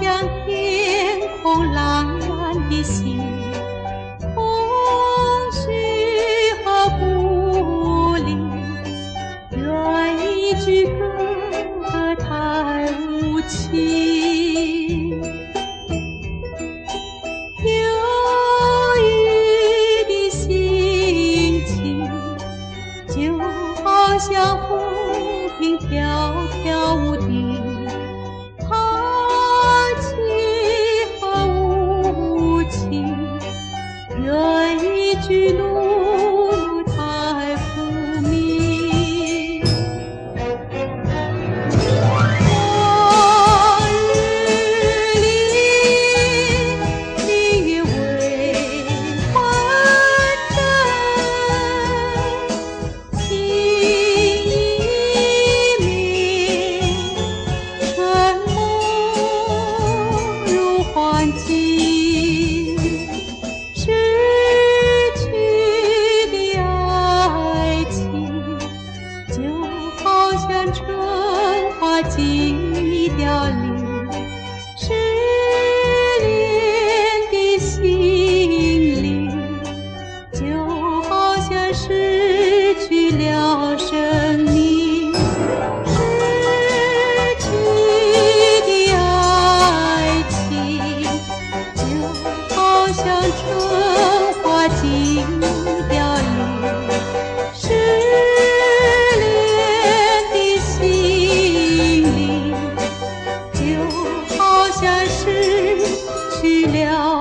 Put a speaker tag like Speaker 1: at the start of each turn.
Speaker 1: 像天空浪漫的心空虚和孤力这一句歌歌太无情忧郁的心情就好像浮萍飘飘无定春花祭凋零，失恋的心灵就好像失去了。失去了